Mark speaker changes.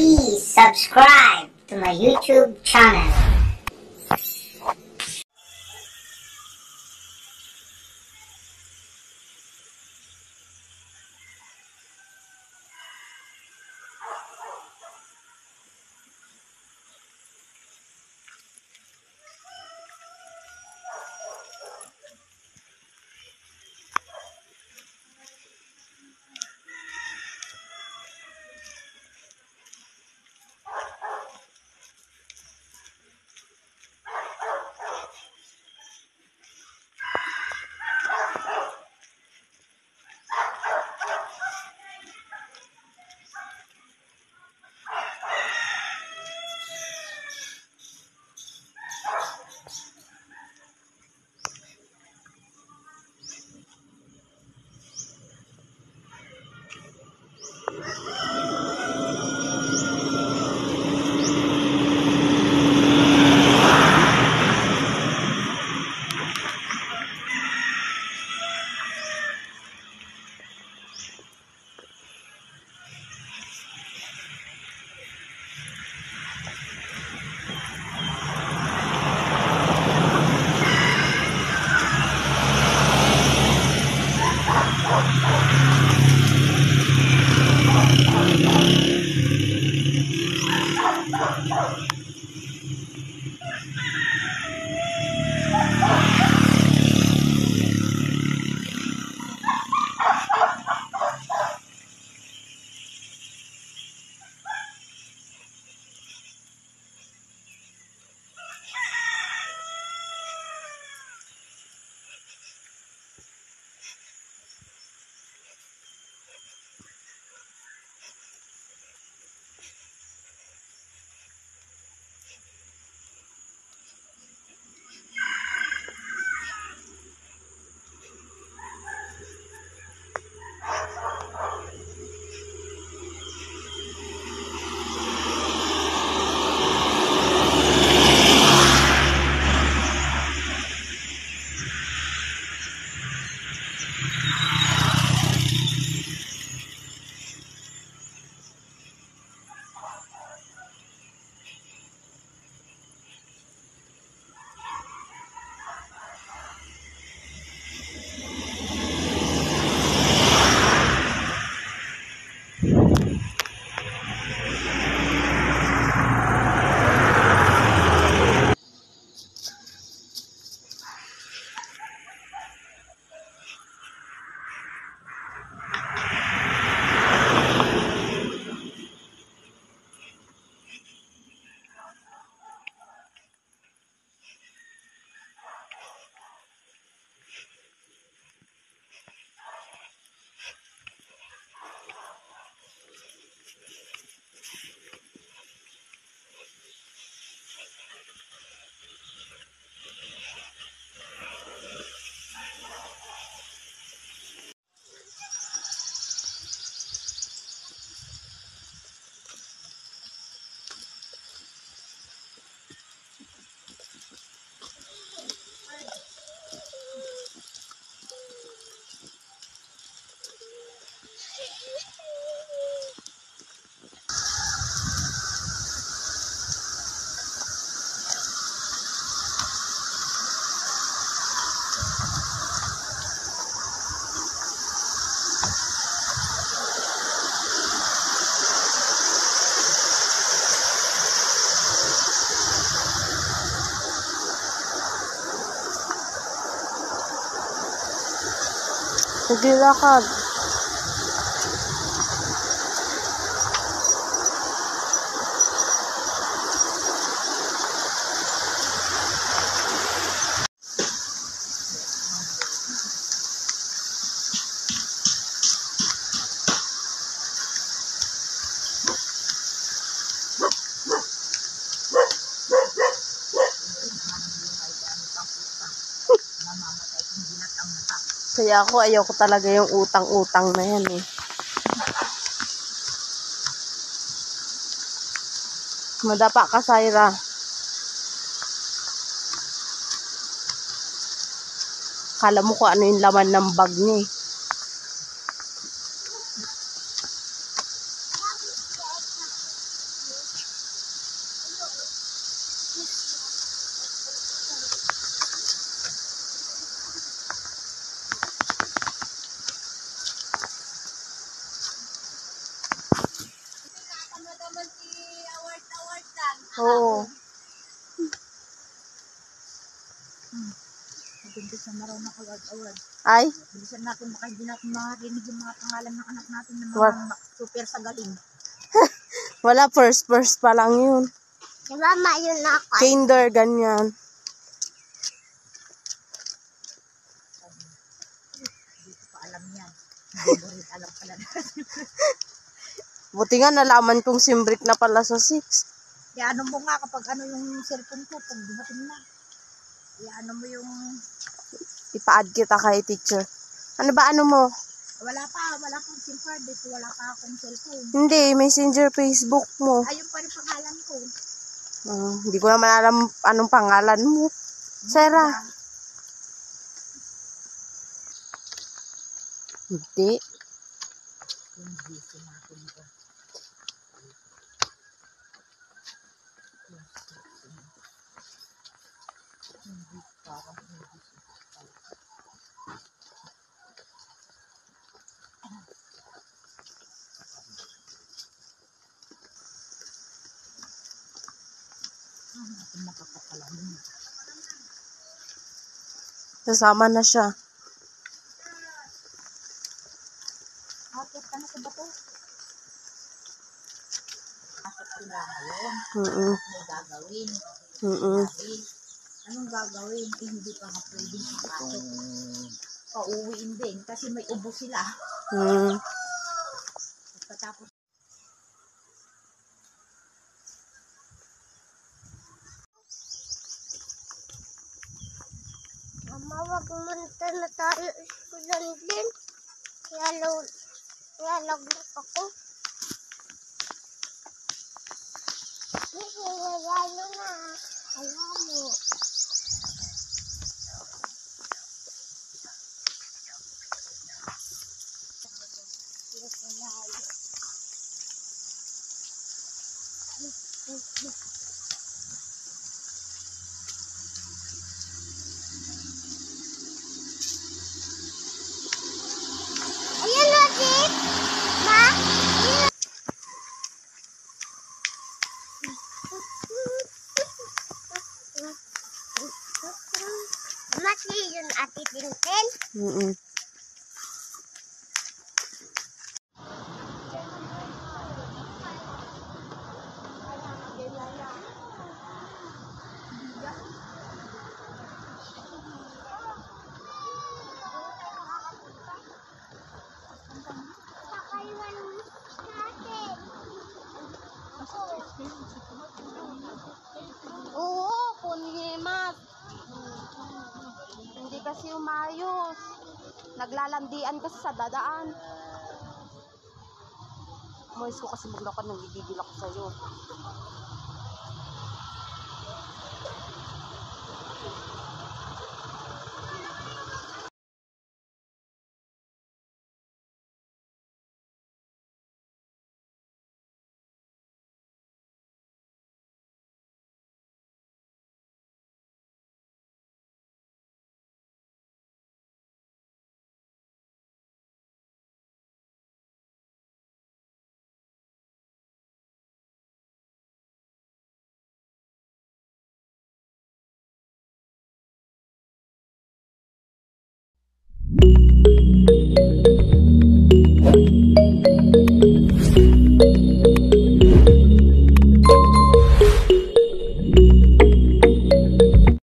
Speaker 1: Please subscribe to my YouTube channel.
Speaker 2: Naglalakad. Kaya ako ayaw ko talaga yung utang-utang na yan eh. Madapa ka, Syra. Kala mo kung ano yung laman ng bag niya eh. Oo.
Speaker 3: Bilisan na raw ng award-award.
Speaker 2: Ay,
Speaker 3: Bilisan natin baka hindi natin makarinig yung mga pangalan ng anak natin na
Speaker 2: Wa-
Speaker 3: mga super sa galing.
Speaker 2: wala first first pa lang yun.
Speaker 4: Si Mama yun ako.
Speaker 2: Kinder, ganyan.
Speaker 3: Hindi ko pa alam yan. Hindi ko rin alam pala natin.
Speaker 2: Buti nga nalaman kong simbrik na pala sa 6.
Speaker 3: Kaya ano mo nga kapag ano yung cellphone ko, pag dumating na. Kaya ano mo yung,
Speaker 2: Ipa-add kita kay teacher. Ano ba ano mo?
Speaker 3: wala pa, wala pang SIM card dito, wala pa akong cellphone.
Speaker 2: Hindi, messenger Facebook mo.
Speaker 3: Ayun pa rin pangalan ko.
Speaker 2: Ah, hindi ko naman alam anong pangalan mo. Sarah. Hindi.
Speaker 3: Yung busy natin Hindi parang hindi.
Speaker 2: Sasama na siya.
Speaker 3: Bakit ka na sa bato? Pasok sila ngayon.
Speaker 2: Mm-mm.
Speaker 3: May gagawin. Sabi, anong gagawin? Eh, hindi pa nga pwedeng papasok. Pauwiin din kasi may ubo sila.
Speaker 2: Mm.
Speaker 3: Pagkatapos
Speaker 4: Mama, wag munta na tayo iskulan din. Kaya law, kaya lagnat ako. Kasi lalo na. Alam mo. Mati yun, Ate Tintin.
Speaker 2: Mm-mm. si Umayos. Naglalandian kasi sa dadaan. Umayos ko kasi bigla ka nang bibigil ako sa'yo. thank you